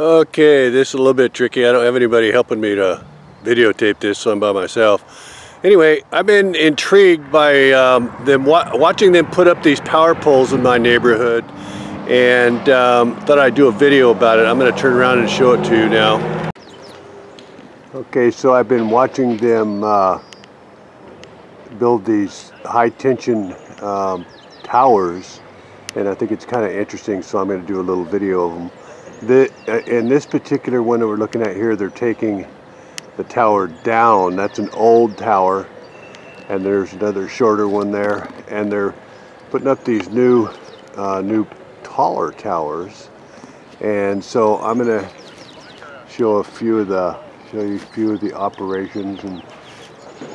Okay, this is a little bit tricky. I don't have anybody helping me to videotape this, so I'm by myself. Anyway, I've been intrigued by um, them wa watching them put up these power poles in my neighborhood and um, thought I'd do a video about it. I'm going to turn around and show it to you now. Okay, so I've been watching them uh, build these high tension um, towers and I think it's kind of interesting so I'm going to do a little video of them. The, uh, in this particular one that we're looking at here, they're taking the tower down. That's an old tower. And there's another shorter one there. And they're putting up these new, uh, new taller towers. And so I'm going to show a few of the, show you a few of the operations and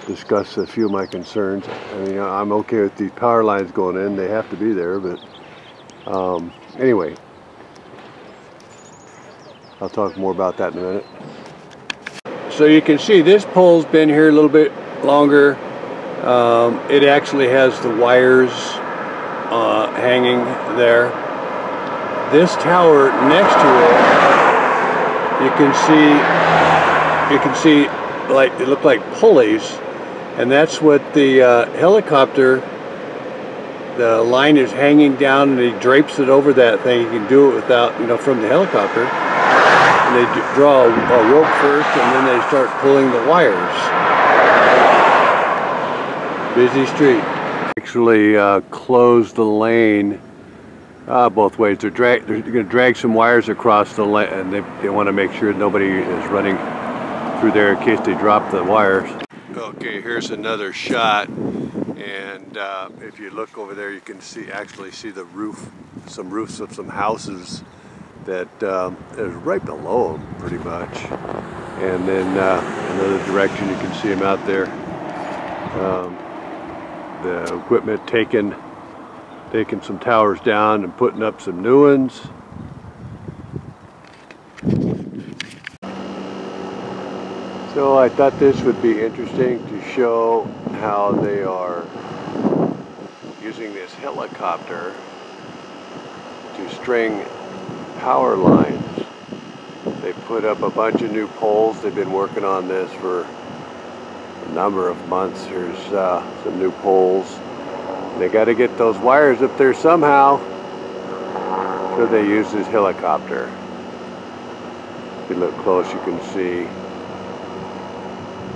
discuss a few of my concerns. I mean, I'm okay with these power lines going in. They have to be there, but um, anyway, I'll talk more about that in a minute. So you can see this pole's been here a little bit longer. Um, it actually has the wires uh, hanging there. This tower next to it, you can see, you can see like it looked like pulleys, and that's what the uh, helicopter. The line is hanging down, and he drapes it over that thing. You can do it without, you know, from the helicopter and they draw a, rope first and then they start pulling the wires. Busy street. Actually uh, close the lane uh, both ways. They're, they're going to drag some wires across the lane and they, they want to make sure nobody is running through there in case they drop the wires. Okay, here's another shot and uh, if you look over there you can see actually see the roof, some roofs of some houses that um, is right below them pretty much. And then uh, another direction you can see them out there. Um, the equipment taking, taking some towers down and putting up some new ones. So I thought this would be interesting to show how they are using this helicopter to string power lines. They put up a bunch of new poles. They've been working on this for a number of months. Here's uh, some new poles. They got to get those wires up there somehow. So they use this helicopter. If you look close, you can see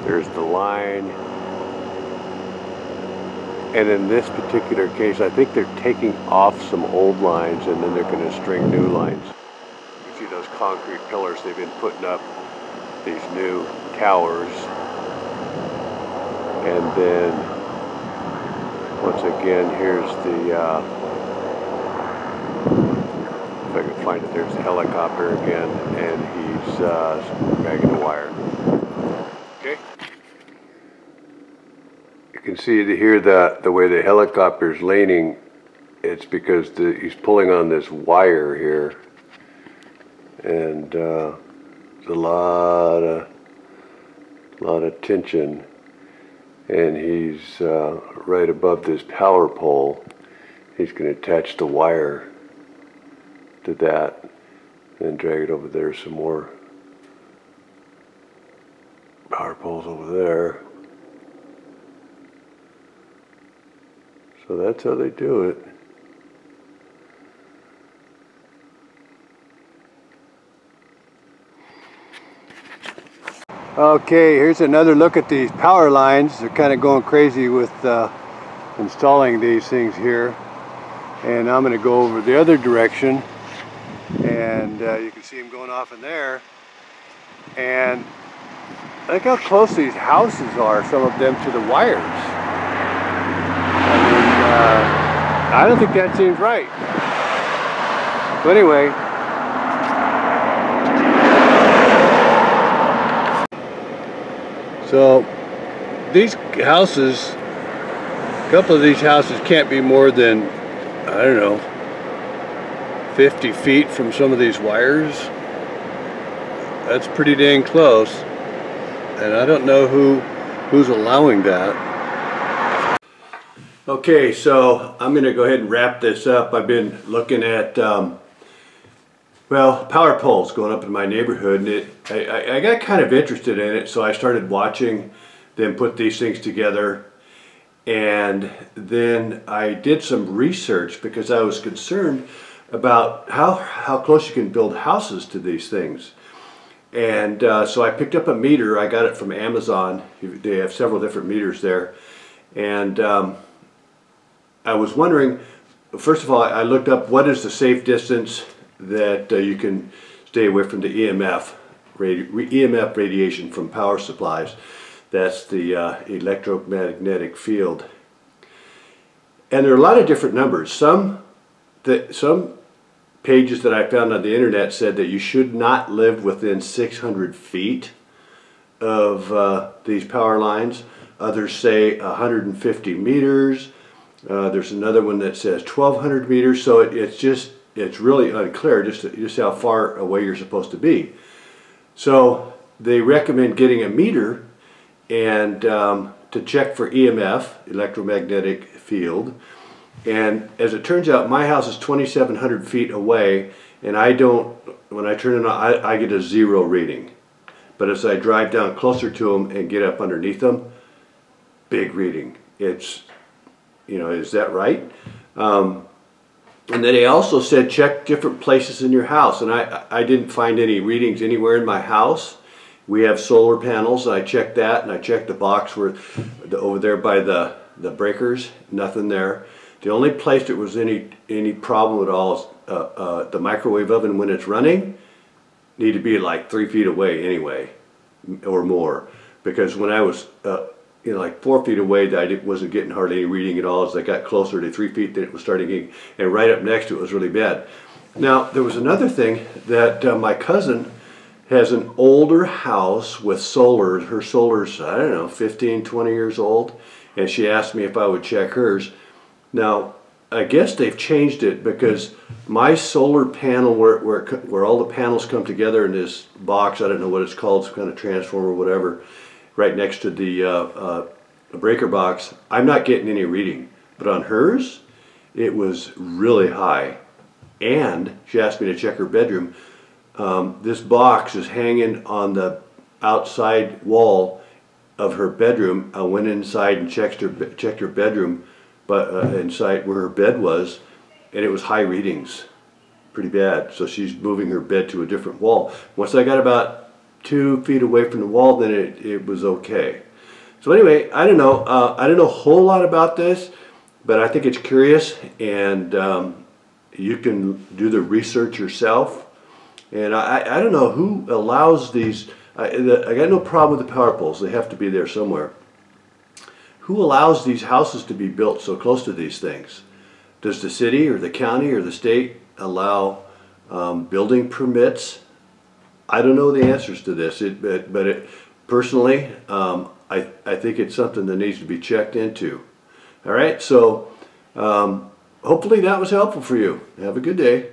there's the line. And in this particular case, I think they're taking off some old lines and then they're going to string new lines. You see those concrete pillars they've been putting up, these new towers. And then, once again, here's the, uh, if I can find it, there's the helicopter again, and he's uh, dragging the wire. Okay you can see here that the way the helicopter's leaning, it's because the, he's pulling on this wire here. And uh, there's a lot of, lot of tension. And he's uh, right above this power pole. He's going to attach the wire to that and drag it over there some more power poles over there. So that's how they do it. Okay, here's another look at these power lines. They're kind of going crazy with uh, installing these things here. And I'm going to go over the other direction. And uh, you can see them going off in there. And look how close these houses are, some of them, to the wires. Uh, I don't think that seems right. But anyway. So these houses, a couple of these houses can't be more than, I don't know, 50 feet from some of these wires. That's pretty dang close. And I don't know who who's allowing that. Okay, so I'm going to go ahead and wrap this up. I've been looking at um, well, power poles going up in my neighborhood, and it, I, I got kind of interested in it, so I started watching them put these things together. And then I did some research because I was concerned about how, how close you can build houses to these things. And uh, so I picked up a meter. I got it from Amazon. They have several different meters there. And um, I was wondering, first of all, I looked up what is the safe distance that uh, you can stay away from the EMF, radi EMF radiation from power supplies. That's the uh, electromagnetic field. And there are a lot of different numbers. Some, some pages that I found on the internet said that you should not live within 600 feet of uh, these power lines. Others say 150 meters. Uh, there's another one that says 1200 meters. So it, it's just, it's really unclear just, just how far away you're supposed to be. So they recommend getting a meter and um, to check for EMF, electromagnetic field. And as it turns out, my house is 2,700 feet away, and I don't, when I turn it on, I, I get a zero reading. But as I drive down closer to them and get up underneath them, big reading. It's, you know, is that right? Um, and then they also said check different places in your house. And I, I didn't find any readings anywhere in my house. We have solar panels. and I checked that and I checked the box where the, over there by the, the breakers. Nothing there. The only place that was any any problem at all is uh, uh, the microwave oven when it's running need to be like three feet away anyway or more because when I was uh, you know like four feet away that I wasn't getting hardly any reading at all as I got closer to three feet then it was starting getting and right up next to it was really bad. Now there was another thing that uh, my cousin has an older house with solar. Her solar's I don't know 15 20 years old and she asked me if I would check hers now, I guess they've changed it because my solar panel, where, where, where all the panels come together in this box, I don't know what it's called, some kind of transformer whatever, right next to the uh, uh, breaker box, I'm not getting any reading. But on hers, it was really high. And she asked me to check her bedroom. Um, this box is hanging on the outside wall of her bedroom. I went inside and checked her, checked her bedroom but uh, inside where her bed was, and it was high readings, pretty bad. So she's moving her bed to a different wall. Once I got about two feet away from the wall, then it, it was okay. So anyway, I don't know. Uh, I don't know a whole lot about this, but I think it's curious, and um, you can do the research yourself. And I, I don't know who allows these. I, I got no problem with the power poles. They have to be there somewhere. Who allows these houses to be built so close to these things? Does the city or the county or the state allow um, building permits? I don't know the answers to this, it, but, but it, personally, um, I, I think it's something that needs to be checked into. All right, so um, hopefully that was helpful for you. Have a good day.